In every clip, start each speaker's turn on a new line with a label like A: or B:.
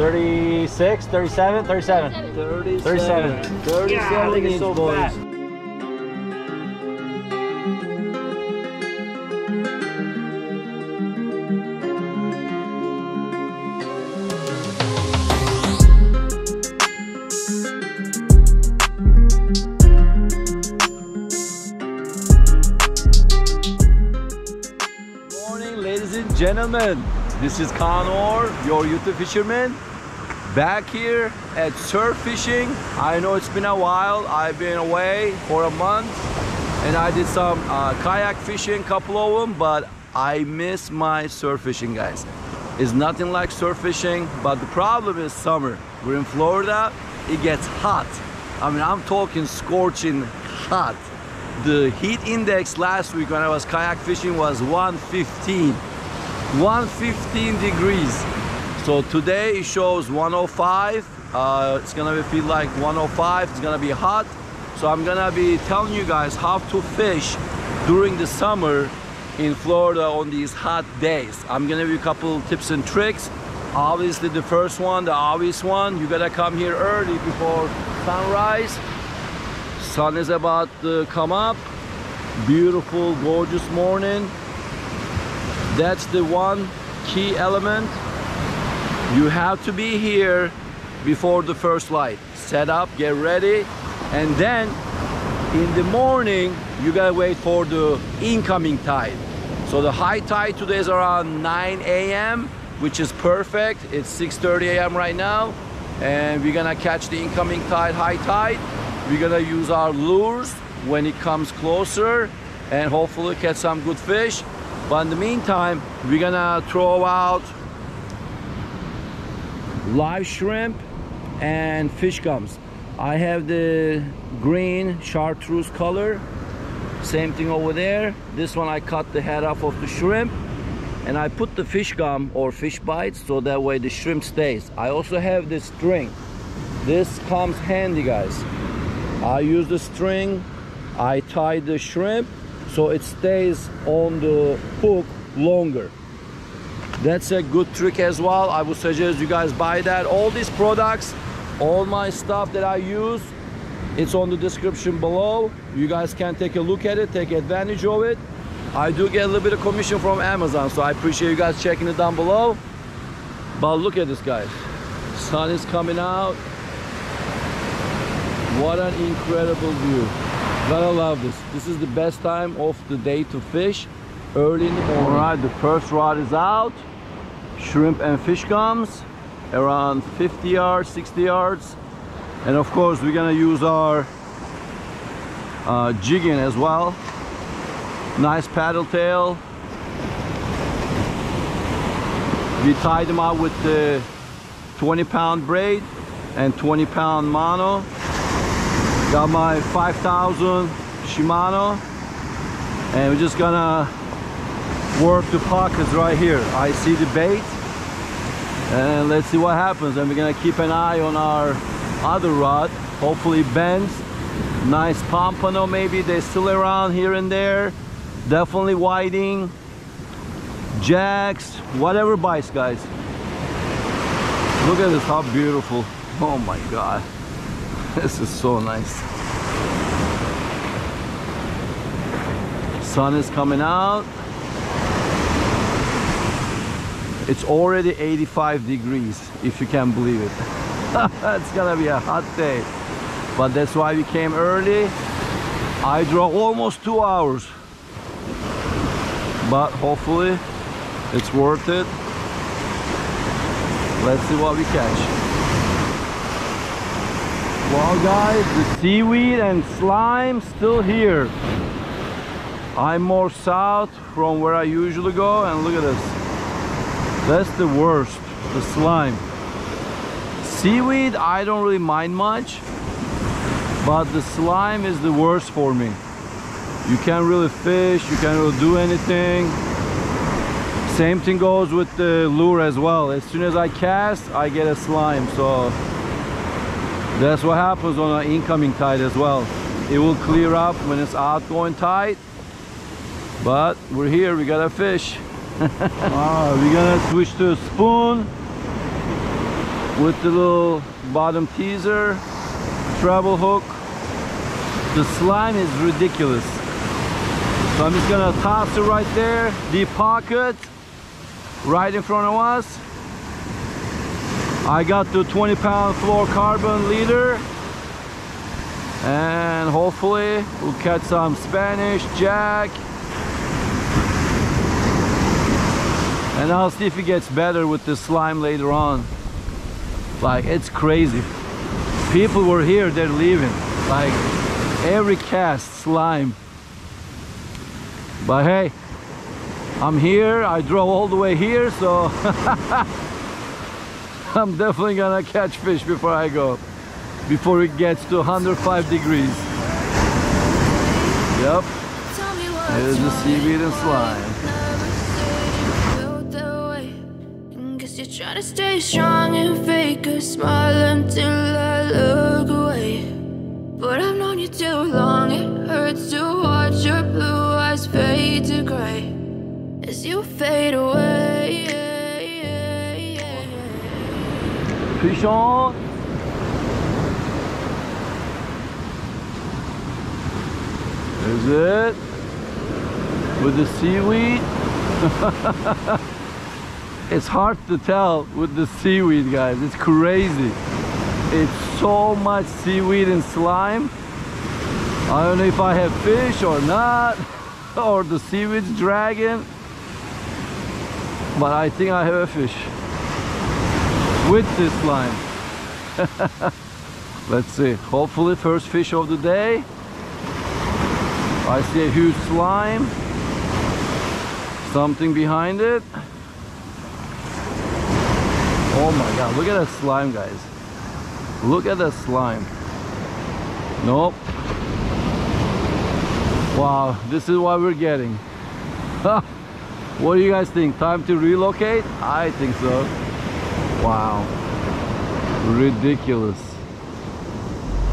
A: 36, 37, 37.
B: 37.
A: 37.
B: 37
C: Yeah, I think it's
B: inch,
C: so
B: boys.
C: fat.
B: Morning, ladies and gentlemen. This is Conor, your YouTube fisherman. Back here at surf fishing. I know it's been a while. I've been away for a month and I did some uh, kayak fishing, couple of them, but I miss my surf fishing, guys. It's nothing like surf fishing, but the problem is summer. We're in Florida, it gets hot. I mean, I'm talking scorching hot. The heat index last week when I was kayak fishing was 115. 115 degrees. So today it shows 105. Uh, it's gonna feel like 105. It's gonna be hot. So I'm gonna be telling you guys how to fish during the summer in Florida on these hot days. I'm gonna give you a couple tips and tricks. Obviously the first one, the obvious one, you gotta come here early before sunrise. Sun is about to come up. Beautiful, gorgeous morning. That's the one key element. You have to be here before the first light. Set up, get ready, and then in the morning, you gotta wait for the incoming tide. So the high tide today is around 9 a.m., which is perfect. It's 6.30 a.m. right now, and we're gonna catch the incoming tide, high tide. We're gonna use our lures when it comes closer, and hopefully catch some good fish. But in the meantime, we're gonna throw out live shrimp and fish gums. I have the green chartreuse color. Same thing over there. This one I cut the head off of the shrimp and I put the fish gum or fish bites so that way the shrimp stays. I also have this string. This comes handy guys. I use the string, I tie the shrimp so it stays on the hook longer. That's a good trick as well. I would suggest you guys buy that. All these products, all my stuff that I use, it's on the description below. You guys can take a look at it, take advantage of it. I do get a little bit of commission from Amazon, so I appreciate you guys checking it down below. But look at this, guys. Sun is coming out. What an incredible view. Gotta love this. This is the best time of the day to fish, early in the morning. All right, the first rod is out. Shrimp and fish gums, around 50 yards, 60 yards. And of course, we're gonna use our uh, jigging as well. Nice paddle tail. We tied them out with the 20 pound braid and 20 pound mono. Got my 5000 Shimano and we're just gonna work the pockets right here. I see the bait and let's see what happens and we're gonna keep an eye on our other rod. Hopefully bends. Nice pompano maybe, they're still around here and there. Definitely whiting, jacks, whatever bites guys. Look at this, how beautiful. Oh my God. This is so nice. Sun is coming out. It's already 85 degrees, if you can believe it. it's gonna be a hot day. But that's why we came early. I drove almost two hours. But hopefully it's worth it. Let's see what we catch. Well guys, the seaweed and slime still here. I'm more south from where I usually go and look at this. That's the worst, the slime. Seaweed, I don't really mind much, but the slime is the worst for me. You can't really fish, you can't really do anything. Same thing goes with the lure as well. As soon as I cast, I get a slime, so that's what happens on an incoming tide as well. It will clear up when it's outgoing tide, but we're here, we got a fish. Wow, we're gonna switch to a spoon. with the little bottom teaser, treble hook. The slime is ridiculous. So I'm just gonna toss it right there, deep pocket, right in front of us. I got the 20 pound fluorocarbon leader and hopefully we'll catch some Spanish jack and I'll see if it gets better with the slime later on. Like it's crazy. People were here they're leaving. Like every cast slime. But hey I'm here I drove all the way here so I'm definitely gonna catch fish before I go. Before it gets to 105 degrees. Yep there's the seaweed and slime
A: Try to stay strong and fake a smile until I look away But I've known you too long, it hurts to watch your blue eyes fade to grey As you fade away
B: on! Is it? With the seaweed? it's hard to tell with the seaweed guys. It's crazy. It's so much seaweed and slime. I don't know if I have fish or not or the seaweed's dragging but I think I have a fish with this slime. Let's see. Hopefully first fish of the day. I see a huge slime. Something behind it Oh my god, look at that slime, guys. Look at that slime. Nope. Wow, this is what we're getting. what do you guys think? Time to relocate? I think so. Wow. Ridiculous.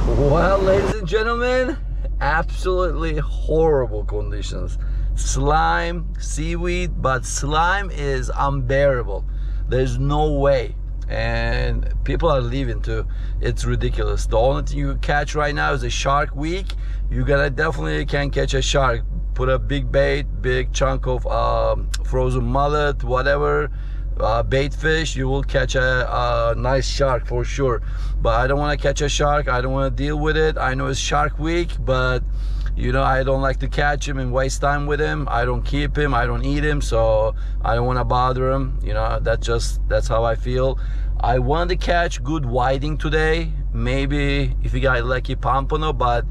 B: Well, ladies and gentlemen, absolutely horrible conditions. Slime, seaweed, but slime is unbearable there's no way. And people are leaving too. It's ridiculous. The only thing you catch right now is a shark week. You gotta definitely can catch a shark. Put a big bait big chunk of um, frozen mullet whatever uh, bait fish. You will catch a, a, nice shark for sure. But I don't want to catch a shark. I don't want to deal with it. I know it's shark week but you know I don't like to catch him and waste time with him. I don't keep him. I don't eat him. So I don't want to bother him. You know that's just that's how I feel. I want to catch good whiting today. Maybe if you got lucky pompano but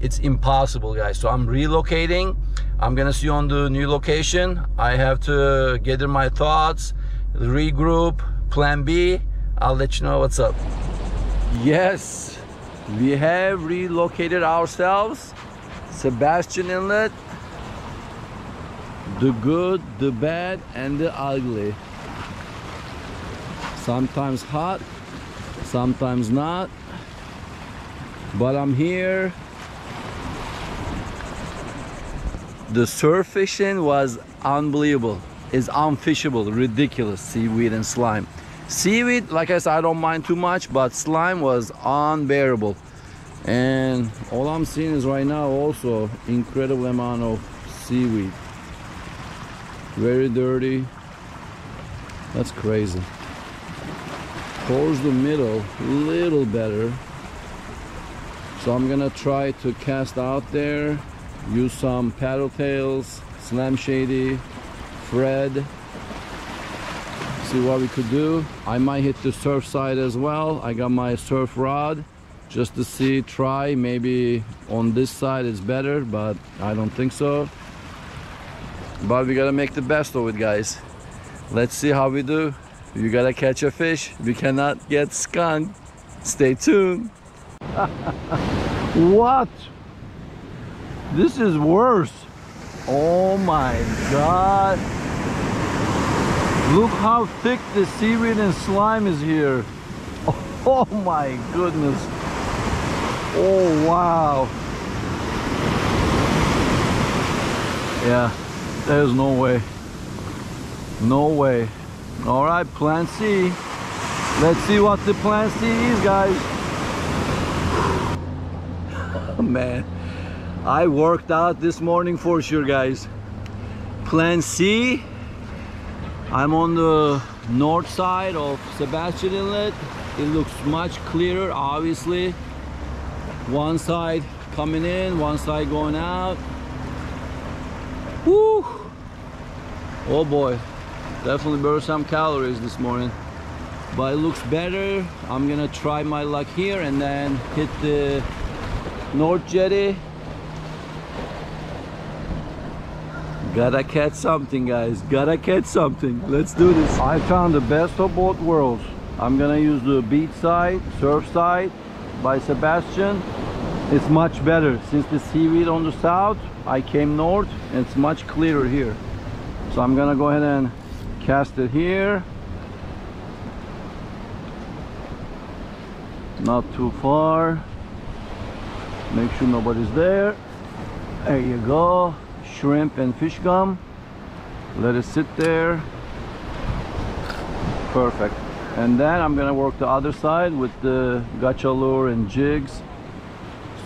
B: it's impossible guys. So I'm relocating. I'm gonna see you on the new location. I have to gather my thoughts regroup plan B. I'll let you know what's up. Yes we have relocated ourselves Sebastian Inlet the good the bad and the ugly. Sometimes hot sometimes not. But I'm here. The surf fishing was unbelievable. It's unfishable ridiculous seaweed and slime. Seaweed like I said I don't mind too much but slime was unbearable and all I'm seeing is right now also incredible amount of seaweed. Very dirty. That's crazy. Towards the middle a little better. So I'm gonna try to cast out there use some paddle tails slam shady Fred. See what we could do. I might hit the surf side as well. I got my surf rod just to see try maybe on this side is better but I don't think so. But we gotta make the best of it guys. Let's see how we do. You gotta catch a fish. We cannot get skunked stay tuned. What? This is worse. Oh my god. Look how thick the seaweed and slime is here. Oh my goodness Oh, wow. Yeah, there's no way. No way. All right, plan C. Let's see what the plan C is, guys. Man, I worked out this morning for sure, guys. Plan C, I'm on the north side of Sebastian Inlet. It looks much clearer, obviously. One side coming in, one side going out. Woo! Oh boy, definitely burned some calories this morning. But it looks better. I'm gonna try my luck here and then hit the North Jetty. Gotta catch something, guys. Gotta catch something. Let's do this. I found the best of both worlds. I'm gonna use the beach side, surf side by Sebastian. It's much better. Since the seaweed on the south, I came north it's much clearer here. So I'm gonna go ahead and cast it here. Not too far. Make sure nobody's there. There you go. Shrimp and fish gum. Let it sit there. Perfect. And then I'm gonna work the other side with the Gotcha lure and jigs.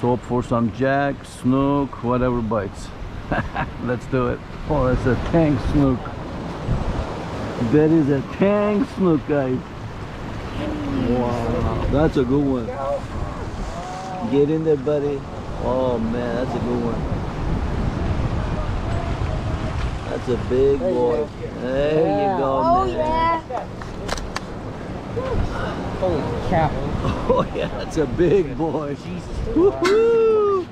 B: Soap for some jack, snook, whatever bites. Let's do it. Oh, that's a tank snook. That is a tank snook, guys. Wow, that's a good one. Get in there, buddy. Oh man, that's a good one. That's a big boy. There you go,
C: Oh
B: man.
C: yeah. Holy cow.
B: Oh yeah, that's a big boy. Woohoo!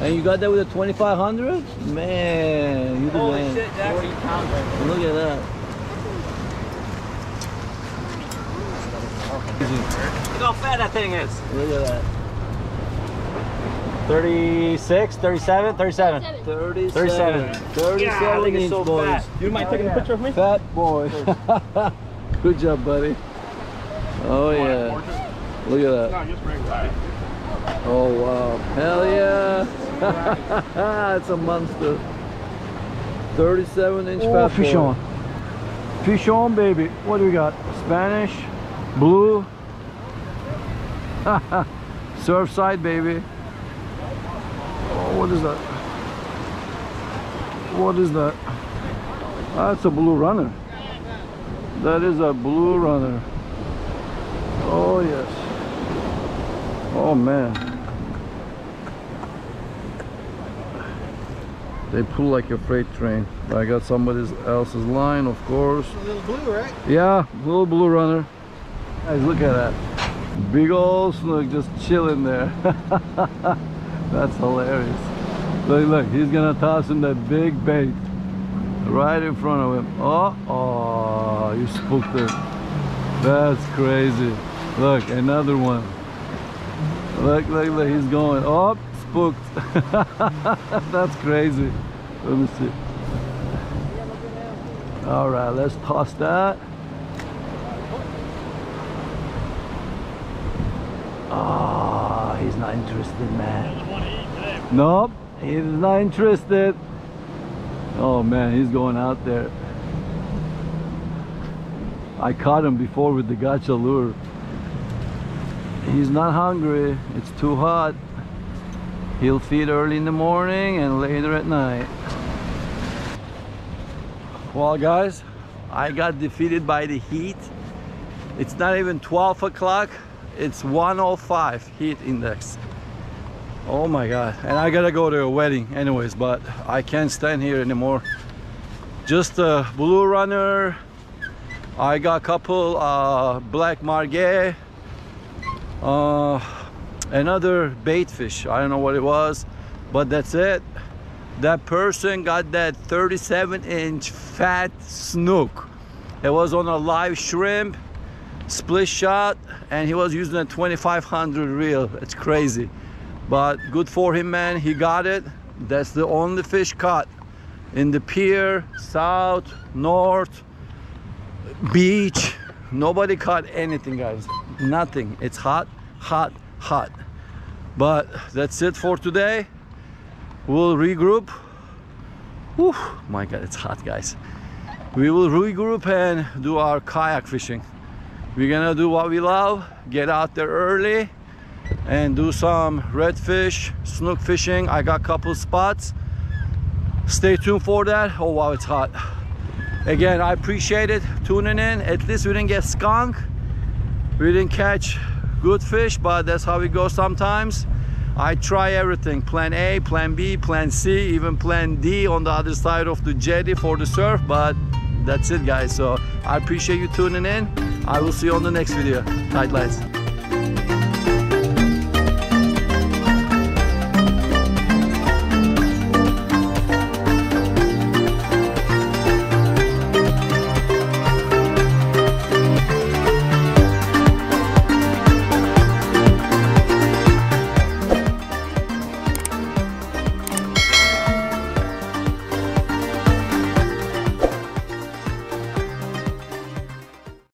B: And you got that with a 2500? Man, you the man. Look at that.
D: Look how fat that thing is.
B: Look at that.
D: 36, 37, 37.
B: 37.
D: 37.
B: 37
D: Yeah, I think it's
B: inch
D: so
B: boys.
D: fat. You mind taking a picture of me?
B: Fat boy. Good job, buddy. Oh yeah. Look at that. Oh wow. Hell yeah. That's a monster. 37 inch
E: Oh, fish on. Fish on, baby. What do we got? Spanish, blue,
B: Surfside, baby.
E: Oh, what is that? What is that?
B: That's a blue runner. That is a blue runner. Oh yes. Oh man. They pull like a freight train. I got somebody else's line, of course.
C: A little blue, right?
B: Yeah, little blue runner. Guys, look at that. Big old snook just chilling there. That's hilarious. Look, look, he's gonna toss him that big bait right in front of him. Oh, oh, you spooked it. That's crazy. Look, another one. Look, look, look, he's going. Oh, spooked. That's crazy. Let me see. All right, let's toss that. Ah, he's not interested, man. Nope, he's not interested. Oh man, he's going out there. I caught him before with the Gotcha lure. He's not hungry, it's too hot. He'll feed early in the morning and later at night. Well guys, I got defeated by the heat. It's not even 12 o'clock, it's 105 heat index. Oh my god, and I gotta go to a wedding anyways, but I can't stand here anymore. Just a blue runner. I got a couple uh, black margate, uh, another bait fish. I don't know what it was, but that's it. That person got that 37 inch fat snook. It was on a live shrimp, split shot, and he was using a 2500 reel. It's crazy but good for him man. He got it. That's the only fish caught in the pier south north beach. Nobody caught anything guys. Nothing. It's hot hot hot. But that's it for today. We'll regroup. Whew, my god it's hot guys. We will regroup and do our kayak fishing. We're gonna do what we love get out there early and do some redfish snook fishing. I got a couple spots. Stay tuned for that. Oh wow it's hot. Again i appreciate it tuning in. At least we didn't get skunk. We didn't catch good fish but that's how it goes sometimes. I try everything. Plan a plan b plan c even plan d on the other side of the jetty for the surf but that's it guys. So i appreciate you tuning in. I will see you on the next video. Tight lights